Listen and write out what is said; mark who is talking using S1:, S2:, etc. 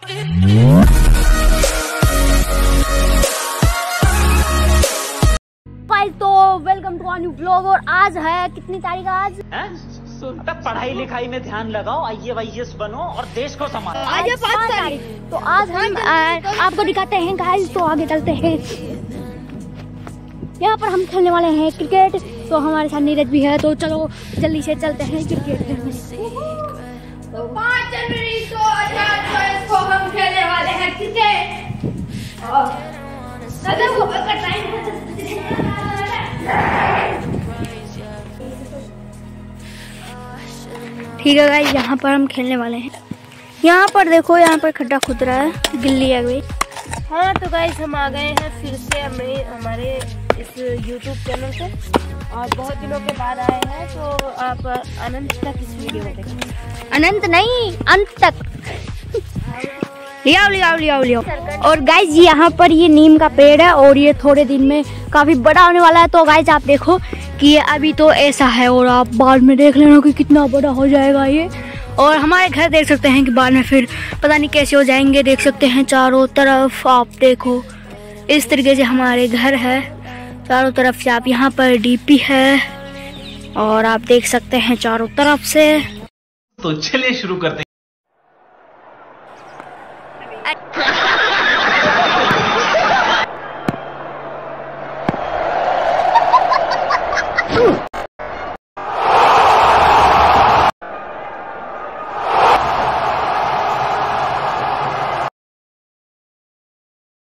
S1: तो welcome to new blog और आज है कितनी तारीख आज?
S2: हैं? सुनता पढ़ाई लिखाई में ध्यान लगाओ आई वाई बनो और देश को संभालो।
S1: आज है पाँच तारीख। तो आज हम आपको दिखाते हैं गाइस तो आगे चलते हैं। यहाँ पर हम खेलने वाले हैं क्रिकेट। तो हमारे साथ नीरज भी है तो चलो जल्दी से चलते हैं क्रिकेट खेलने।
S3: तो पाँच जनवरी दो हज़ार चौबीस को हम खेलने वाले हैं क्रिकेट को
S1: ठीक है गाइस यहाँ पर हम खेलने वाले हैं। यहाँ पर देखो यहाँ पर खड्डा खुद रहा है गिल्ली आ गई
S3: हाँ तो गाइस हम आ गए हैं फिर से हमें हमारे इस YouTube चैनल पे और बहुत दिनों के बाद आए हैं तो आप अनंत तक इस वीडियो में देखें।
S1: अनंत नहीं अंत तक। लियाओ लियाओ लियाओ लियाओ और गाइज़ यहाँ पर ये नीम का पेड़ है और ये थोड़े दिन में काफ़ी बड़ा होने वाला है। तो गाइज़ आप देखो कि ये अभी तो ऐसा है और आप बाद में देख लेना कि कितना बड़ा हो जाएगा ये। और हमारे घर देख सकते हैं कि बाद में फिर पता नहीं कैसे हो जाएँगे। देख सकते हैं चारों तरफ़ आप देखो, इस तरीके से हमारे घर है। चारों तरफ़ से आप यहाँ पर डीपी है और आप देख सकते हैं चारों तरफ़ से।
S2: तो चलिए शुरू करते हैं। I...